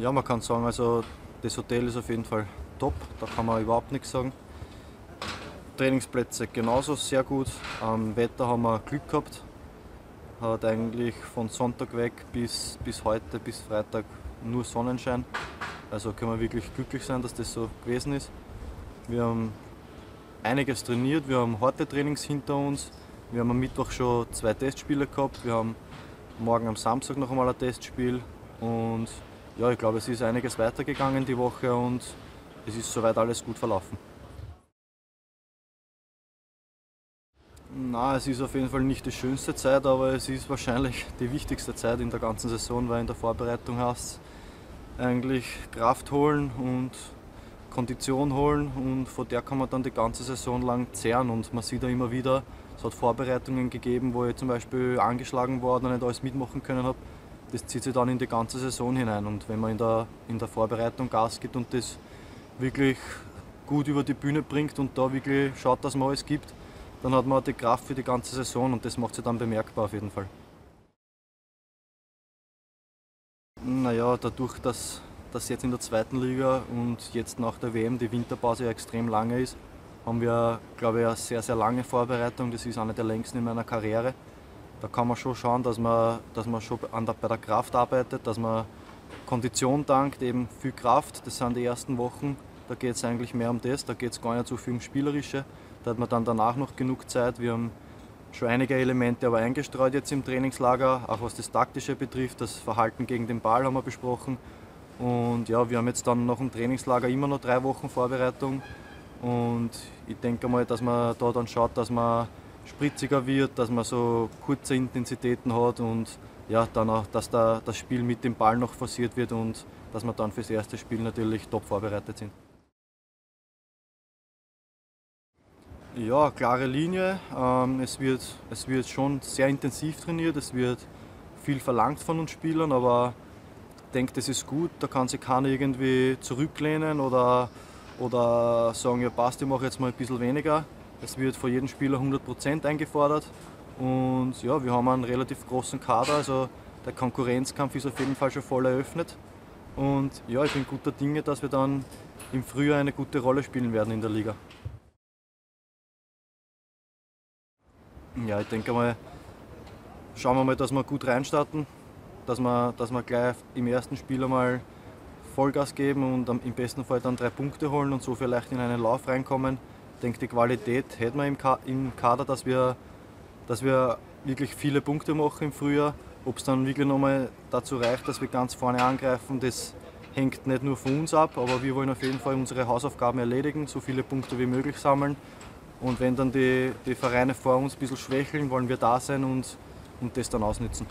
Ja, man kann sagen, also das Hotel ist auf jeden Fall top, da kann man überhaupt nichts sagen. Trainingsplätze genauso sehr gut. Am Wetter haben wir Glück gehabt. Hat eigentlich von Sonntag weg bis, bis heute, bis Freitag nur Sonnenschein. Also können wir wirklich glücklich sein, dass das so gewesen ist. Wir haben einiges trainiert, wir haben harte Trainings hinter uns. Wir haben am Mittwoch schon zwei Testspiele gehabt. Wir haben morgen am Samstag noch einmal ein Testspiel. Und ja, ich glaube, es ist einiges weitergegangen die Woche und es ist soweit alles gut verlaufen. Na, es ist auf jeden Fall nicht die schönste Zeit, aber es ist wahrscheinlich die wichtigste Zeit in der ganzen Saison, weil in der Vorbereitung hast eigentlich Kraft holen und Kondition holen und von der kann man dann die ganze Saison lang zehren und man sieht ja immer wieder, es hat Vorbereitungen gegeben, wo ich zum Beispiel angeschlagen war oder nicht alles mitmachen können habe. Das zieht sich dann in die ganze Saison hinein und wenn man in der, in der Vorbereitung Gas gibt und das wirklich gut über die Bühne bringt und da wirklich schaut, dass man alles gibt, dann hat man die Kraft für die ganze Saison und das macht sich dann bemerkbar auf jeden Fall. Naja, dadurch, dass das jetzt in der zweiten Liga und jetzt nach der WM die Winterpause extrem lange ist, haben wir, glaube ich, eine sehr, sehr lange Vorbereitung. Das ist eine der längsten in meiner Karriere. Da kann man schon schauen, dass man, dass man schon an der, bei der Kraft arbeitet, dass man Kondition dankt, eben viel Kraft. Das sind die ersten Wochen. Da geht es eigentlich mehr um das, da geht es gar nicht so viel um Spielerische. Da hat man dann danach noch genug Zeit. Wir haben schon einige Elemente aber eingestreut jetzt im Trainingslager, auch was das Taktische betrifft. Das Verhalten gegen den Ball haben wir besprochen. Und ja, wir haben jetzt dann noch im Trainingslager immer noch drei Wochen Vorbereitung. Und ich denke mal, dass man da dann schaut, dass man spritziger wird, dass man so kurze Intensitäten hat und ja, dann auch, dass da das Spiel mit dem Ball noch forciert wird und dass wir dann fürs erste Spiel natürlich top vorbereitet sind. Ja, klare Linie. Ähm, es, wird, es wird schon sehr intensiv trainiert, es wird viel verlangt von uns Spielern, aber ich denke, das ist gut. Da kann sich keiner irgendwie zurücklehnen oder, oder sagen, ja passt, ich mache jetzt mal ein bisschen weniger. Es wird von jedem Spieler 100% eingefordert und ja, wir haben einen relativ großen Kader, also der Konkurrenzkampf ist auf jeden Fall schon voll eröffnet. Und ja, ich bin guter Dinge, dass wir dann im Frühjahr eine gute Rolle spielen werden in der Liga. Ja, ich denke mal, schauen wir mal, dass wir gut reinstarten, dass wir, dass wir gleich im ersten Spiel einmal Vollgas geben und im besten Fall dann drei Punkte holen und so vielleicht in einen Lauf reinkommen. Ich denke, die Qualität hätten wir im Kader, dass wir, dass wir wirklich viele Punkte machen im Frühjahr. Ob es dann wirklich nochmal dazu reicht, dass wir ganz vorne angreifen, das hängt nicht nur von uns ab, aber wir wollen auf jeden Fall unsere Hausaufgaben erledigen, so viele Punkte wie möglich sammeln und wenn dann die, die Vereine vor uns ein bisschen schwächeln, wollen wir da sein und, und das dann ausnutzen.